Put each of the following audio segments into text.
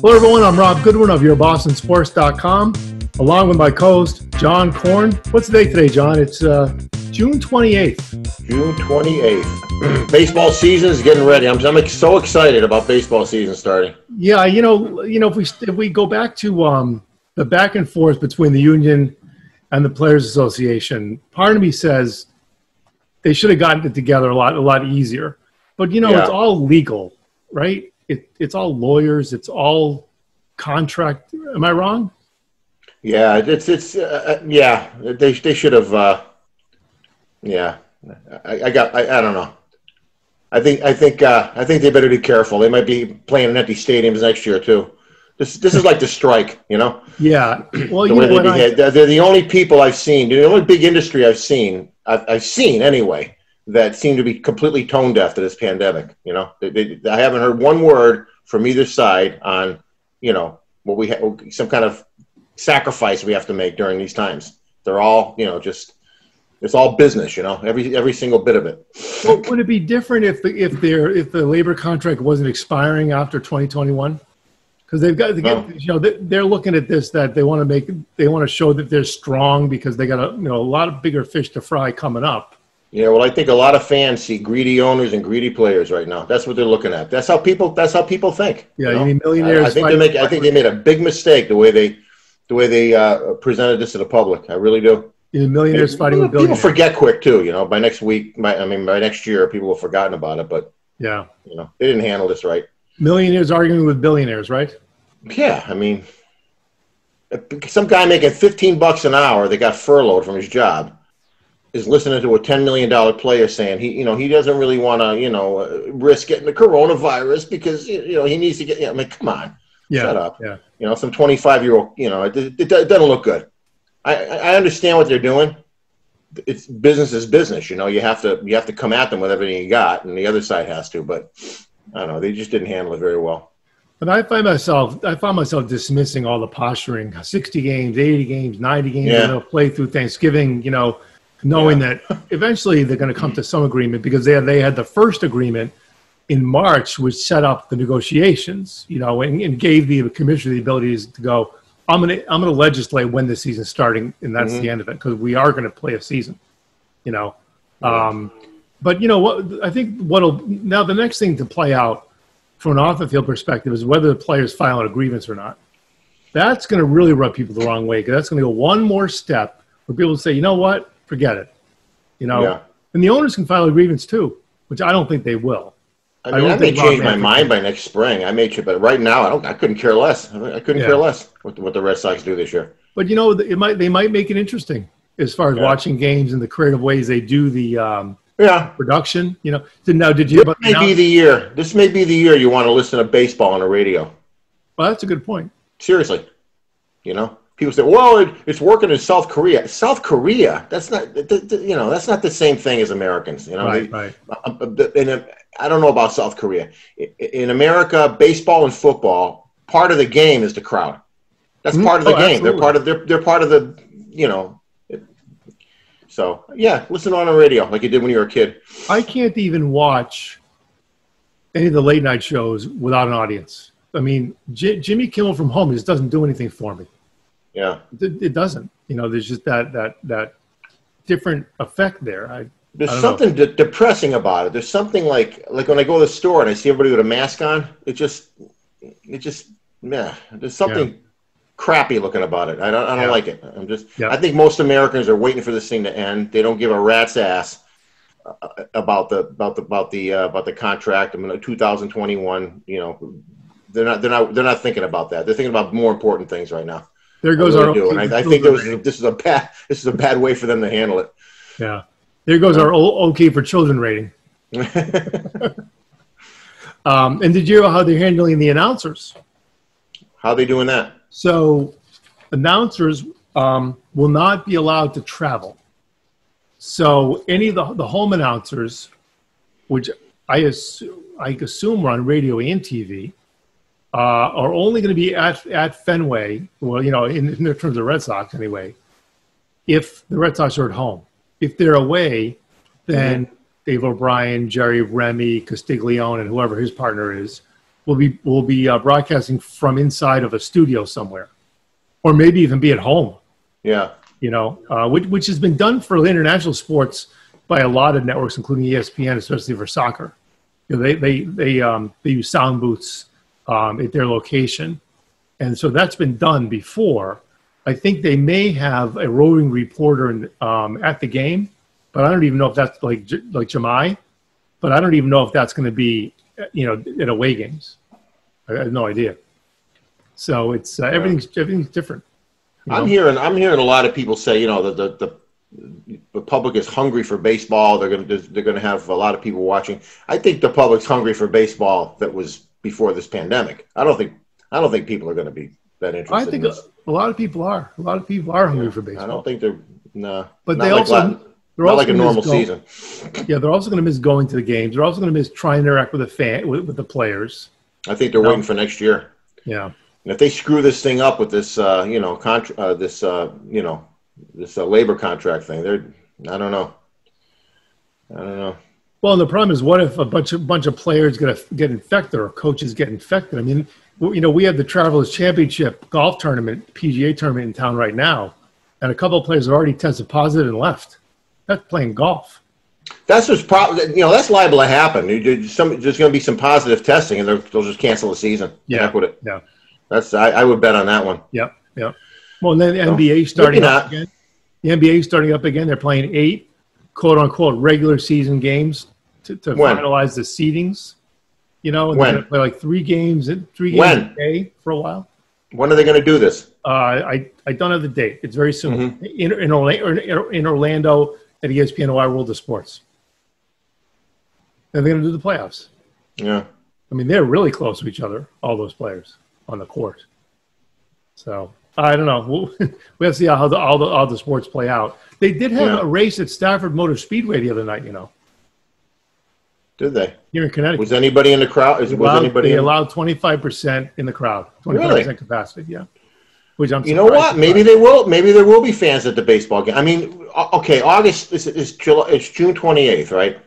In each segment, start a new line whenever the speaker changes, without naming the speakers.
Hello, everyone. I'm Rob Goodwin of YourBostonSports.com, along with my co-host John Korn. What's the date today, John? It's uh, June 28th.
June 28th. baseball season is getting ready. I'm, I'm so excited about baseball season starting.
Yeah, you know, you know, if we if we go back to um, the back and forth between the union and the Players Association, part of me says they should have gotten it together a lot a lot easier. But you know, yeah. it's all legal, right? It, it's all lawyers. It's all contract. Am I wrong?
Yeah, it's it's uh, uh yeah. They they should have. Uh, yeah, I, I got. I, I don't know. I think I think uh, I think they better be careful. They might be playing in empty stadiums next year too. This this is like the strike, you know.
Yeah.
Well, the you know they I, they're the only people I've seen. The only big industry I've seen. I've, I've seen anyway that seem to be completely tone deaf to this pandemic. You know, they, they, I haven't heard one word from either side on, you know, what we have, some kind of sacrifice we have to make during these times. They're all, you know, just it's all business. You know, every every single bit of it.
Well, would it be different if the, if their if the labor contract wasn't expiring after 2021? Because they've got, get, you know, they're looking at this that they want to make, they want to show that they're strong because they got a, you know, a lot of bigger fish to fry coming up
yeah, well, I think a lot of fans see greedy owners and greedy players right now. That's what they're looking at. That's how people. That's how people think.
Yeah, you, know? you millionaires.
I, I think they make. I think they made a big mistake the way they, the way they uh, presented this to the public. I really do.
You millionaires fighting
people, People forget quick too. You know, by next week, by, I mean, by next year, people have forgotten about it. But
yeah,
you know, they didn't handle this right.
Millionaires arguing with billionaires, right?
Yeah, I mean, some guy making fifteen bucks an hour they got furloughed from his job is listening to a ten million dollar player saying he, you know, he doesn't really want to, you know, uh, risk getting the coronavirus because you know he needs to get. You know, I mean, come on,
yeah,
shut up.
Yeah,
you know, some twenty five year old, you know, it, it, it, doesn't look good. I I understand what they're doing. It's business is business. You know, you have to you have to come at them with everything you got, and the other side has to. But I don't know, they just didn't handle it very well.
But I find myself, I find myself dismissing all the posturing. Sixty games, eighty games, ninety games. Yeah. they'll play through Thanksgiving. You know, knowing yeah. that eventually they're going to come to some agreement because they they had the first agreement in March, which set up the negotiations, you know, and, and gave the commissioner the ability to go. I'm gonna I'm gonna legislate when the season's starting, and that's mm-hmm. the end of it because we are going to play a season, you know. Um, but you know what? I think what'll now the next thing to play out from an off the field perspective is whether the players file a grievance or not. That's going to really rub people the wrong way because that's going to go one more step where people say, you know what, forget it. You know, yeah. and the owners can file a grievance too, which I don't think they will.
I mean, I, I may change my mind by next spring. I may, but right now, I don't. I couldn't care less. I couldn't yeah. care less what the, what the Red Sox do this year.
But you know, it might they might make it interesting as far as yeah. watching games and the creative ways they do the um,
yeah
production. You know, now did you?
This may be the year. This may be the year you want to listen to baseball on the radio.
Well, that's a good point.
Seriously, you know, people say, "Well, it, it's working in South Korea." South Korea, that's not, you know, that's not the same thing as Americans. You know,
right, right.
Uh, uh, in a, I don't know about South Korea. In America, baseball and football, part of the game is the crowd. That's mm-hmm. part of the oh, game. Absolutely. They're part of they're, they're part of the you know. so yeah, listen on the radio like you did when you were a kid.
I can't even watch any of the late night shows without an audience. I mean, J- Jimmy Kimmel from home just doesn't do anything for me.
Yeah,
it, it, doesn't. You know, there's just that that that different effect there. I
there's something de- depressing about it. There's something like like when I go to the store and I see everybody with a mask on. It just it just yeah. There's something yeah. crappy looking about it. I don't I don't yeah. like it. I'm just yeah. I think most Americans are waiting for this thing to end. They don't give a rat's ass uh, about the about the about the uh, about the contract. I mean, 2021. You know, they're not they're not they're not thinking about that. They're thinking about more important things right now.
There goes really our.
Do. And I, I think was, this is a bad this is a bad way for them to handle it.
Yeah, there goes our OK for children rating. um, and did you know how they're handling the announcers?
How are they doing that?
So, announcers um, will not be allowed to travel. So, any of the, the home announcers, which I assume, I assume are on radio and TV, are only going to be at, at Fenway, well, you know, in, in terms of Red Sox anyway, if the Red Sox are at home. If they're away, then mm-hmm. Dave O'Brien, Jerry Remy, Castiglione, and whoever his partner is, will be will be uh, broadcasting from inside of a studio somewhere, or maybe even be at home.
Yeah,
you know, uh, which which has been done for international sports by a lot of networks, including ESPN, especially for soccer. You know, they they they um, they use sound booths um, at their location, and so that's been done before. I think they may have a roving reporter um, at the game, but I don't even know if that's like like Jahmai. But I don't even know if that's going to be you know at away games. I have no idea. So it's uh, everything's everything's different.
I'm know? hearing I'm hearing a lot of people say you know the the, the the public is hungry for baseball. They're going to they're going to have a lot of people watching. I think the public's hungry for baseball that was before this pandemic. I don't think I don't think people are going to be that interested.
I think
in
a, lot of people are. A lot of people are hungry
yeah,
for baseball.
I don't think they're no. Nah,
but they like also
Latin,
they're
not
also
like a normal season.
Yeah, they're also going to miss going to the games. They're also going to miss trying to interact with the fan with, with the players.
I think they're waiting for next year.
Yeah.
And if they screw this thing up with this, uh, you know, contra- uh, this, uh, you know, this uh, labor contract thing, they're, I don't know. I don't know.
Well, the problem is, what if a bunch of bunch of players get get infected or coaches get infected? I mean, you know, we have the Travelers Championship golf tournament, PGA tournament in town right now, and a couple of players have already tested positive and left. That's playing golf.
That's what's probably you know that's liable to happen. Some, there's going to be some positive testing, and they'll just cancel the season.
Yeah,
with it.
Yeah,
that's I, I, would bet on that one.
Yep, yep. Well, and then the so, NBA starting up again. The NBA starting up again. They're playing eight quote unquote regular season games to, to finalize the seedings. You know, and
when?
play like three games, three games when? a day for a while.
When are they going to do this?
Uh, I I don't have the date. It's very soon mm-hmm. in, in, Orlando, in Orlando at ESPN Wide World of Sports. And they're going to do the playoffs.
Yeah.
I mean, they're really close to each other, all those players on the court. So I don't know. We'll, we have to see how the, all the all the sports play out. They did have yeah. a race at Stafford Motor Speedway the other night. You know.
Did they?
Here in Connecticut.
Was anybody in the crowd? Was,
allowed,
anybody?
They
in?
allowed twenty five percent in the crowd. Twenty five percent capacity. Yeah. Which I'm.
You know what? Maybe they will. Maybe there will be fans at the baseball game. I mean, okay. August is is July, it's June twenty eighth, right?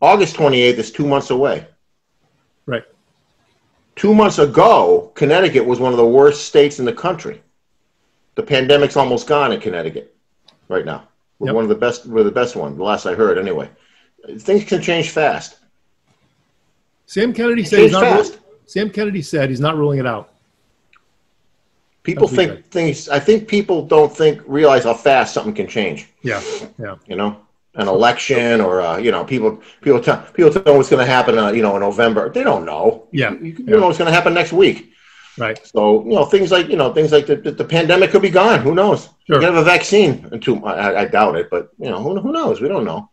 August twenty eighth is two months away.
Right.
Two months ago, Connecticut was one of the worst states in the country. The pandemic's almost gone in Connecticut right now. We're yep. one of the best. We're the best one. The last I heard, anyway. Things can change fast.
Sam Kennedy said he's not. Fast. Sam Kennedy said he's not ruling it out.
People think things. I think people don't think realize how fast something can change.
Yeah, yeah.
You know, an election or uh, you know, people people tell people tell what's going to happen. Uh, you know, in November, they don't know.
Yeah,
you, you
yeah.
know what's going to happen next week.
Right.
So you know things like you know things like the, the, the pandemic could be gone. Who knows?
Sure.
We have a vaccine. Into I, I, doubt it, but you know who, who knows? We don't know.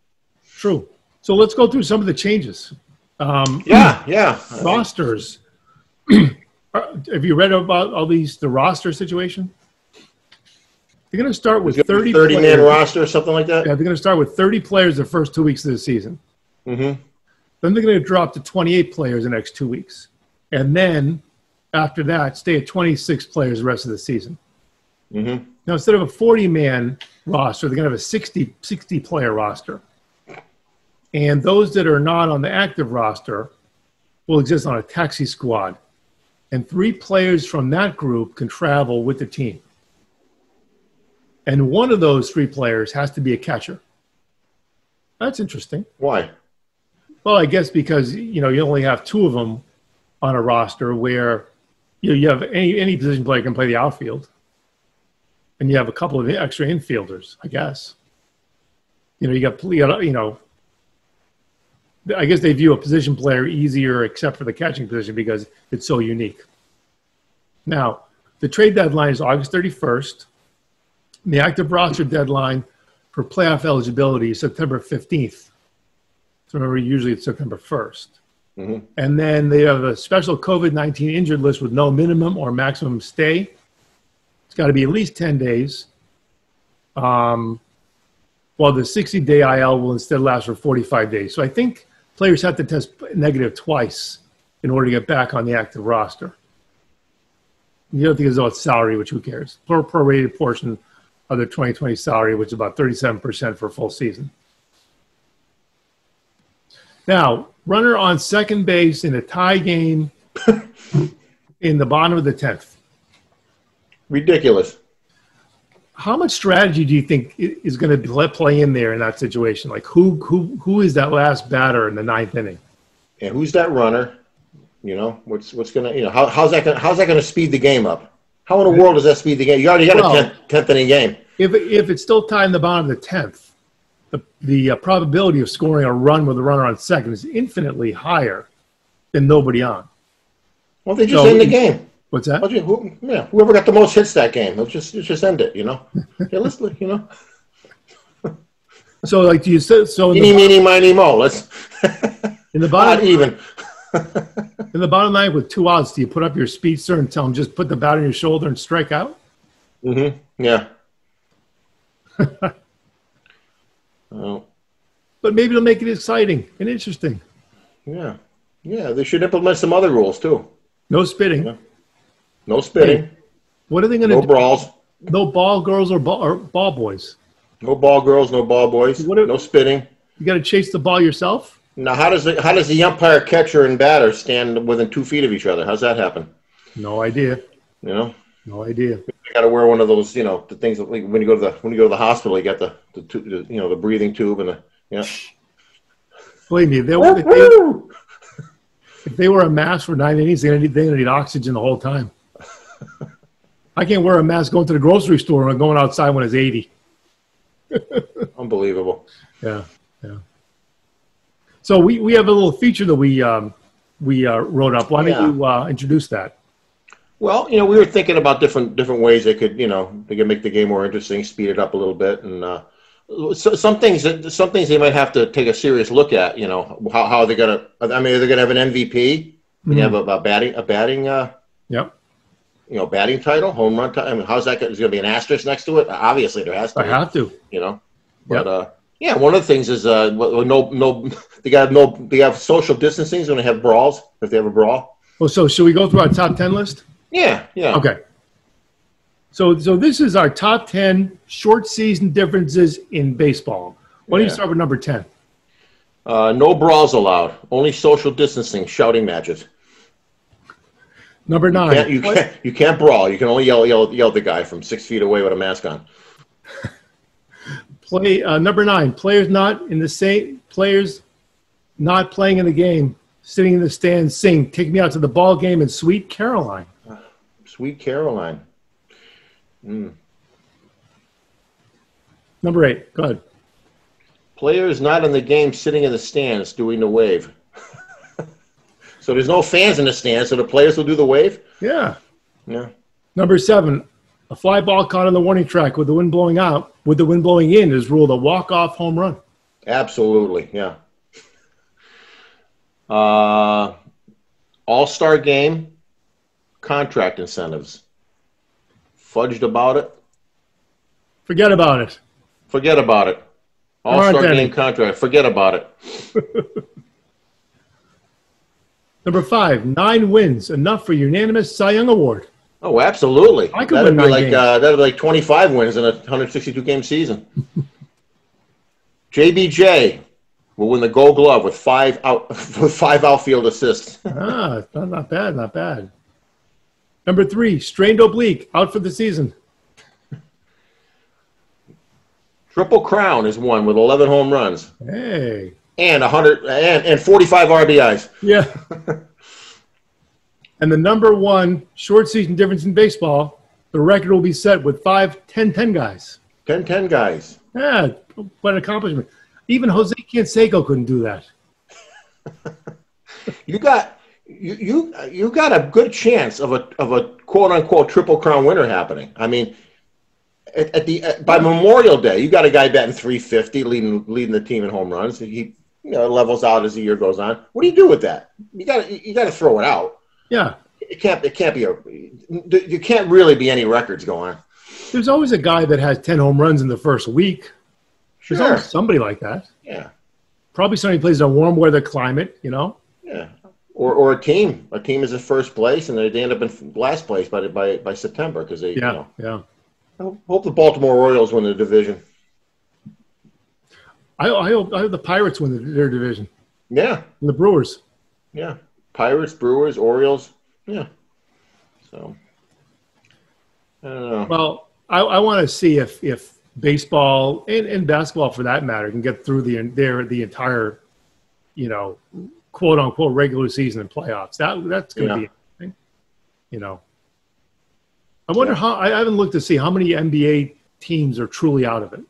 True. So let's go through some of the changes. Um,
yeah, yeah.
Rosters. have you read about all these the roster situation? They're going to start with 30
30 man roster or something like that.
Yeah, they're going to start with 30 players the first two weeks of the season.
Mm-hmm.
Then they're going to drop to 28 players the next two weeks, and then after that, stay at 26 players the rest of the season.
Mm-hmm.
Now, instead of a 40 man roster, they're going to have a 60, 60 player roster. And those that are not on the active roster will exist on a taxi squad. And three players from that group can travel with the team. And one of those three players has to be a catcher. That's interesting.
Why?
Well, I guess because you know you only have two of them on a roster where you know, you have any any position player can play the outfield, and you have a couple of extra infielders, I guess. You know, you got you know. I guess they view a position player easier, except for the catching position, because it's so unique. Now, the trade deadline is August 31st. The active roster deadline for playoff eligibility is September 15th. So remember, usually it's September 1st.
Mm-hmm.
And then they have a special COVID 19 injured list with no minimum or maximum stay. It's got to be at least 10 days. Um, while the 60 day IL will instead last for 45 days. So I think players have to test negative twice in order to get back on the active roster. The other thing is about salary, which who cares? Pro prorated portion of their 2020 salary, which is about 37% for a full season. Now, runner on second base in a tie game in the bottom of the tenth.
Ridiculous.
How much strategy do you think is going to play in there in that situation? Like who who who is that last batter in the ninth inning?
And who's that runner? You know, what's what's gonna you know how, how's that gonna how's that gonna speed the game up? How in the world does that speed the game? You already got
Well-
a tenth, tenth inning game.
If if it's still tied in the bottom of the tenth, the the uh, probability of scoring a run with a runner on second is infinitely higher than nobody on.
Well, they just
So-
end the game.
What's that?
Who, yeah, whoever got the most hits that game, let's just let's just end it. You know, yeah, let's let- you know,
So like, do you say so in
eeny
the,
meeny miny mo. Let's
in the
not
bottom
even.
in the bottom line with two outs? Do you put up your speedster and tell them just put the bat on your shoulder and strike out?
Mm-hmm. Yeah. oh,
But maybe it'll make it exciting and interesting.
yeah, yeah. They should implement some other rules too.
No spitting.
Yeah. No spitting,
What are they going to do?
no
do?
brawls,
No ball girls or ball, or ball boys.
no ball girls, no ball boys,
What if-
no spitting.
You got to chase the ball yourself.
Now, how does the how does the umpire, catcher, and batter stand within two feet of each other? How's that happen?
No idea.
You know,
No idea.
you got to wear one of those. You know, the things that, like, when you go to the when you go to the hospital, you got the, the, the you know the breathing tube and the yeah.
Believe me, if they, if they, if they wear a mask for nine innings, they're going to need, they're gonna need oxygen the whole time. I can't wear a mask going to the grocery store or going outside when it's 80.
Unbelievable.
Yeah, yeah. So we, we have a little feature that we um, we uh, wrote up. Why don't
Yeah.
you uh, introduce that?
Well, you know, we were thinking about different different ways they could, you know, they could make the game more interesting, speed it up a little bit, and uh, so, some things that some things they might have to take a serious look at. You know, how how are they're gonna. I mean, are they're gonna have an MVP. They have a, a batting a batting uh,
Yep,
you know batting title, home run title. I mean, how's that? There gonna be an asterisk next to it? Obviously, there has to.
I
be,
have to.
You know, but uh, yeah, one of the things is uh, no no they got no they have social distancing. Is going to have brawls if they have a brawl.
Well, so should we go through our top 10 list?
Yeah, yeah.
Okay. So, so this is our top 10 short season differences in baseball. Why don't you start with number 10?
Uh, no brawls allowed. Only social distancing, shouting matches.
Number nine.
Can't, you can't you can't brawl. You can only yell yell yell at the guy from six feet away with a mask on.
Play uh, number nine. Players not in the same players not playing in the game, sitting in the stands, sing "Take Me Out to the Ball Game" and "Sweet Caroline."
Sweet Caroline.
Number eight. Go ahead.
Players not in the game, sitting in the stands doing the wave. So there's no fans in the stands, so the players will do the wave.
Yeah.
Yeah.
Number seven. A fly ball caught on the warning track with the wind blowing out, with the wind blowing in, is ruled a walk-off home run.
Absolutely. Yeah. Uh, All Star game contract incentives. Fudged about it.
Forget about it.
Forget about it.
All-star
game contract. Forget about it.
Number five. Nine wins, enough for unanimous Cy Young Award.
Oh, absolutely.
I could
that'd
win
be like uh, that'd be like 25 wins in a 162 game season. JBJ will win the Gold Glove with five out with five outfield assists.
Ah, not, not bad, not bad. Number three, strained oblique, out for the season.
Triple Crown is won with 11 home runs
Hey,
and 100 and, and 45 RBIs.
yeah. and the number one short season difference in baseball, the record will be set with five 10-10 guys.
10-10 guys.
Yeah, what an accomplishment. Even Jose Canseco couldn't do that.
You got you you you got a good chance of a of a quote unquote Triple Crown winner happening. I mean. At, at the at, by Memorial Day, you got a guy batting 350, leading leading the team in home runs. He you know levels out as the year goes on. What do you do with that? You got to you got to throw it out.
Yeah,
It can't it can't be a you can't really be any records going.
there's always a guy that has 10 home runs in the first week. There's
Sure.
always somebody like that.
Yeah,
Probably somebody plays in a warm weather climate, you know?
yeah. Or or a team. A team is in first place, and they end up in last place by by by September because they
Yeah,
you know.
yeah.
I hope the Baltimore Orioles win the division.
I, I, hope, I hope the Pirates win their division.
Yeah.
And the Brewers.
Yeah. Pirates, Brewers, Orioles. Yeah. So. I don't know.
Well, I, I want to see if if baseball and, and basketball, for that matter, can get through the their the entire, you know, quote unquote regular season and playoffs. That that's going to
Yeah.
be interesting. You know. I wonder how I haven't looked to see how many NBA teams are truly out of it.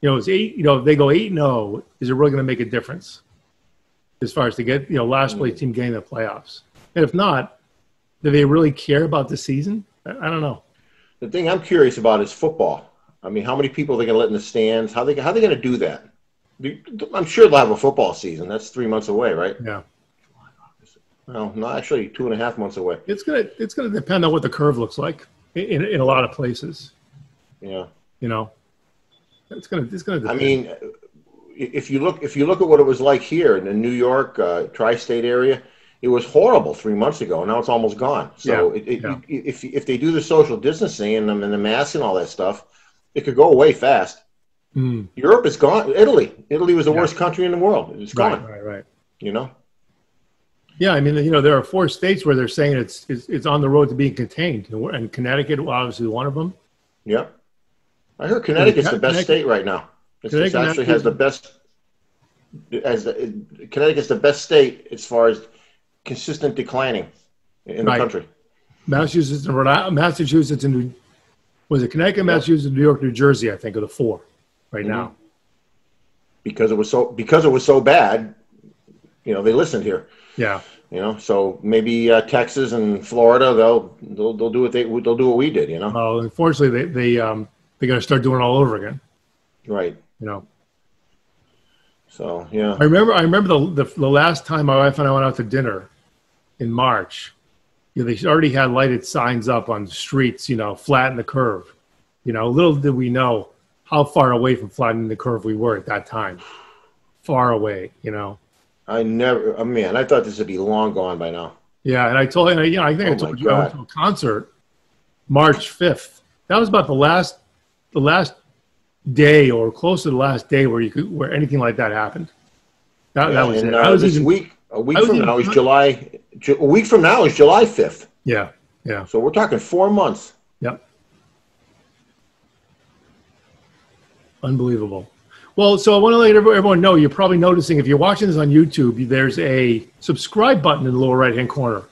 You know, it's eight. You know, if they go eight and zero, is it really going to make a difference as far as to get you know last place team getting the playoffs? And if not, do they really care about the season? I, I don't know.
The thing I'm curious about is football. I mean, how many people are they going to let in the stands? How they how they going to do that? I'm sure they'll have a football season. That's three months away, right?
Yeah,
Well, no, actually, two and a half months away.
it's gonna it's gonna depend on what the curve looks like in in, in a lot of places.
Yeah.
You know, it's gonna it's gonna.
I mean, if you look if you look at what it was like here in the New York uh, tri-state area, it was horrible three months ago. Now it's almost gone. So
Yeah,
it, it,
yeah.
if if they do the social distancing and the, and the mask and all that stuff, it could go away fast.
Mm,
Europe is gone. Italy, Italy was the
Yeah.
worst country in the world. It's gone.
right, right.
You know.
Yeah, I mean, you know, there are four states where they're saying it's it's, it's on the road to being contained, and Connecticut, obviously, one of them.
Yeah. I heard Connecticut's the best state right now. It's, it's
Connecticut
actually has the best. As the, Connecticut's the best state as far as consistent declining in the country.
Massachusetts and Rhode Island, Massachusetts and New, was it Connecticut, Massachusetts, New York, New Jersey? I think are the four right
Mm-hmm.
now.
because it was so because it was so bad. You know, they listened here.
Yeah,
You know, so maybe uh, Texas and Florida they'll they'll they'll do what they they'll do what we did. You know,
well, unfortunately, they they um they got to start doing it all over again.
right?
You know,
So yeah,
I remember I remember the, the the last time my wife and I went out to dinner in March. You know, they already had lighted signs up on the streets. You know, flatten the curve. You know, little did we know how far away from flattening the curve we were at that time. Far away, you know.
I never. Oh, I mean, I thought this would be long gone by now.
Yeah, and I told you, know, I think
Oh
I told you I went to a concert March fifth. That was about the last, the last day or close to the last day where you could where anything like that happened. That, that was
and
it.
uh,
I was
this
even,
week, a week from now is July. Ju- A week from now is July fifth.
yeah, yeah,
So we're talking four months.
yep. Unbelievable. Well, so I want to let everyone everyone know you're probably noticing if you're watching this on YouTube, there's a subscribe button in the lower right hand corner.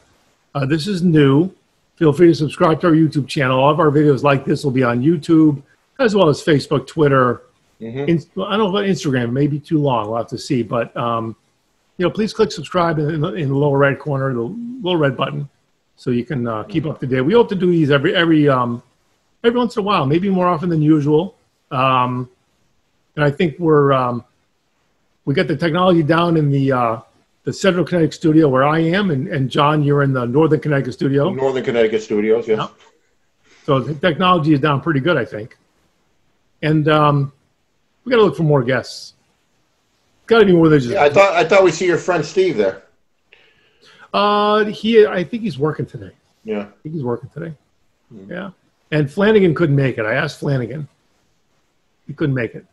Uh, this is new. Feel free to subscribe to our YouTube channel. All of our videos like this will be on YouTube as well as Facebook, Twitter.
Mhm.
Inst- I don't know about Instagram. Maybe too long. We'll have to see. But um, you know, please click subscribe in the, in the lower right corner, the little red button, so you can uh, keep up to date. We hope to do these every every um, every once in a while, maybe more often than usual. Um, and I think we're um, we got the technology down in the uh, the Central Connecticut studio where I am, and, and John, you're in the Northern Connecticut studio.
Northern Connecticut studios. Yes.
Yep. So the technology is down pretty good, I think. And um, we got to look for more guests. Got to be more than just.
Yeah, I thought I thought we see your friend Steve there.
uh, he, I think he's working today.
Yeah.
I think he's working today. Yeah. And Flanagan couldn't make it. I asked Flanagan. He couldn't make it.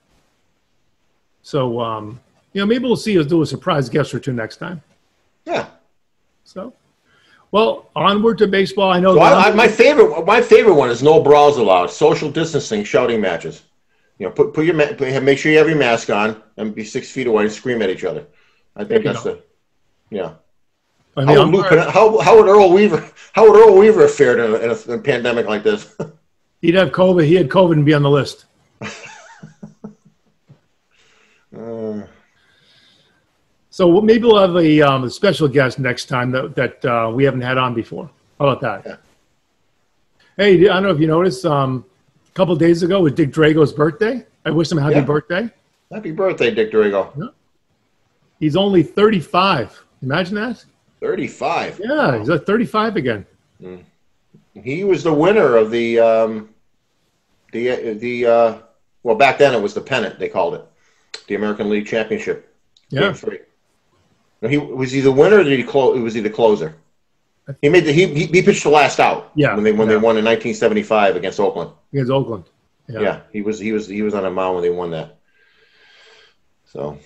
So, um, you know, maybe we'll see us do a surprise guest or two next time.
Yeah.
So, well, onward to baseball. I know.
So I, I, my favorite, my favorite one is no brawls allowed. Social distancing, shouting matches. You know, put put your ma- make sure you have your mask on and be six feet away and scream at each other. I think that's
go.
the, yeah.
I
How would, Luke, how, how would Earl Weaver how would Earl Weaver have fared in a, in a, in a pandemic like this?
he'd have COVID. He had COVID and be on the list.
Uh,
So maybe we'll have a, um, a special guest next time that, that uh, we haven't had on before. How about that?
Yeah.
Hey, I don't know if you noticed, um, couple days ago was Dick Drago's birthday. I wish him a happy
Yeah.
birthday.
happy birthday, Dick Drago.
He's only 35. Imagine that.
Thirty-five.
Yeah, he's at 35 again.
He was the winner of the um, the the uh, well back then it was the pennant they called it, the American League Championship.
Yeah.
Game three. No, he was he the winner or did he close? Was he the closer? He made the he he, he pitched the last out.
Yeah,
When they when
yeah.
they won in 1975 against Oakland.
Against Oakland.
Yeah. he was he was he was on a mound when they won that. So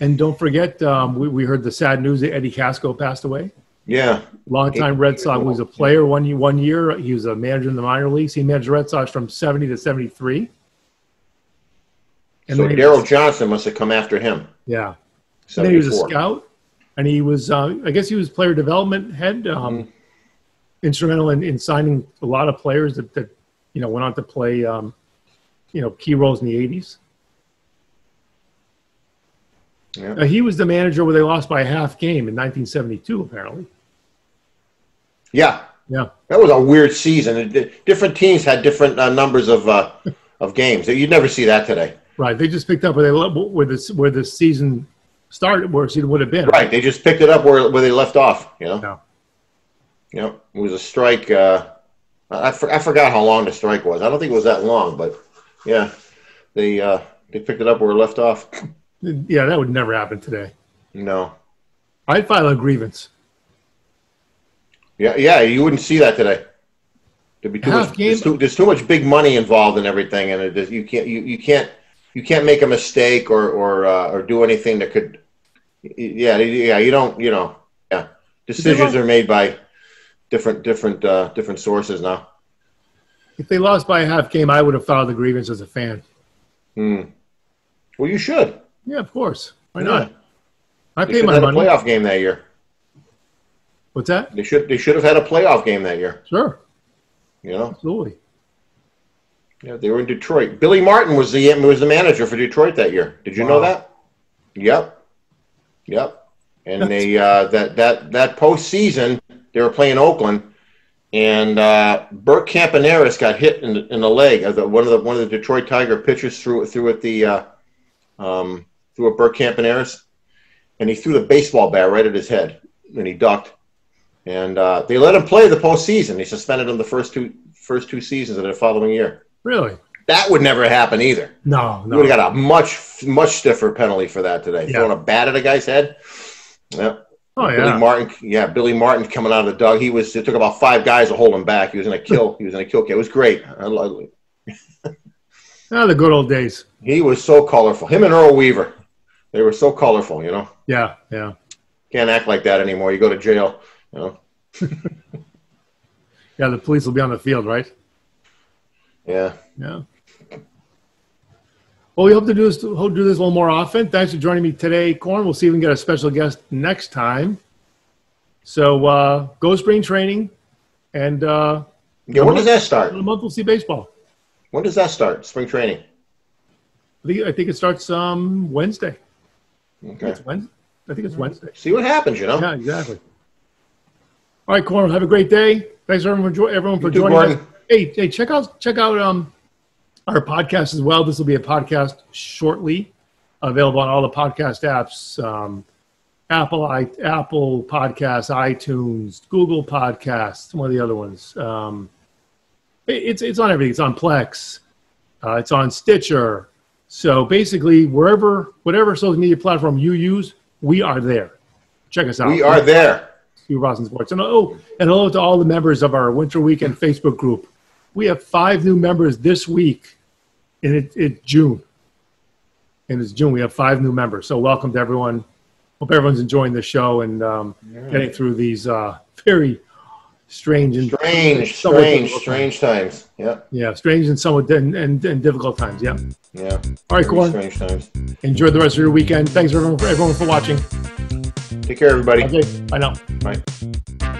And don't forget, um, we, we heard the sad news that Eddie Kasko passed away.
Yeah.
Longtime Red Sox. He was a player one year, one year. He was a manager in the minor leagues. He managed the Red Sox from 70 to 73.
And so Darrell Johnson must have come after him.
Yeah. And then he was a scout, and he was, uh, I guess he was player development head, um, mm-hmm. instrumental in, in signing a lot of players that, that you know, went on to play, um, you know, key roles in the 80s. Yeah. Uh, he was the manager where they lost by a half game in 1972, apparently.
Yeah.
Yeah.
That was a weird season. Different teams had different uh, numbers of uh, of games. You'd never see that today.
Right. They just picked up where they where this where the season started, where it would have been.
Right. They just picked it up where where they left off. You know. Yeah. You know, it was a strike. Uh, I, for, I forgot how long the strike was. I don't think it was that long, but yeah, they uh, they picked it up where it left off.
Yeah, that would never happen today.
No.
I'd file a grievance.
Yeah, yeah, you wouldn't see that today. There'd be too much, there's, too, there's, too, much big money involved in everything, and it, you can't you, you can't you can't make a mistake or or uh, or do anything that could. Yeah, yeah, you don't. You know, yeah, decisions are made by different different uh, different sources now.
If they lost by a half game, I would have filed the grievance as a fan.
Hmm. Well, you should.
Yeah, of course. Why not?
Yeah. I pay my money. A playoff game that year.
What's that?
They should they should have had a playoff game that year.
Sure.
You know,
absolutely.
Yeah, they were in Detroit. Billy Martin was the was the manager for Detroit that year. Did you wow. know that? Yep. Yep. And they uh, that that that postseason they were playing Oakland, and uh, Bert Campaneris got hit in the, in the leg. One of the one of the Detroit Tiger pitchers threw threw at the uh, um, threw a Bert Campaneris, and he threw the baseball bat right at his head, and he ducked. And uh, they let him play the postseason. They suspended him the first two first two seasons of the following year.
Really?
That would never happen either.
No, no.
You would have got a much much stiffer penalty for that today. Yeah. Throwing a bat at a guy's head. Yeah.
Oh yeah.
Billy Martin, yeah, Billy Martin coming out of the dug. He was. It took about five guys to hold him back. He was in a kill. he was in a kill. It was great. I, love it.
Oh, the good old days.
He was so colorful. Him and Earl Weaver, they were so colorful. You know.
Yeah, yeah.
Can't act like that anymore. You go to jail. You know.
yeah, the police will be on the field, right?
Yeah.
Yeah. Well, we hope to do this. Hope to do this a little more often. Thanks for joining me today, Corn. We'll see if we can get a special guest next time. So uh, go spring training, and uh,
yeah. When does that start?
In a month, we'll see baseball.
When does that start? Spring training?
I think, I think it starts um, Wednesday.
Okay.
It's Wednesday. I think it's Wednesday.
See what happens, you know?
Yeah, exactly. All right, Corn. Have a great day. Thanks everyone for, everyone for joining us. Hey, hey, check out check out um our podcast as well. This will be a podcast shortly, available on all the podcast apps. Um, Apple, I, Apple Podcasts, iTunes, Google Podcasts, one of the other ones. Um, it's it's on everything. It's on Plex. Uh, it's on Stitcher. So basically, wherever, whatever social media platform you use, we are there. Check us out.
We are there.
Steve Boston Sports. And oh, and hello to all the members of our Winter Weekend Facebook group. We have five new members this week, and it, it's June. And it's June. We have five new members. So welcome to everyone. Hope everyone's enjoying the show and um, yeah. getting through these uh, very strange and
strange, strange, strange times. Yeah.
Yeah, strange and somewhat and, and, and difficult times. Yeah.
Yeah.
All right, Corn. Strange times. Enjoy the rest of your weekend. Thanks everyone for everyone for watching.
Take care, everybody.
Okay. Bye now.
Bye.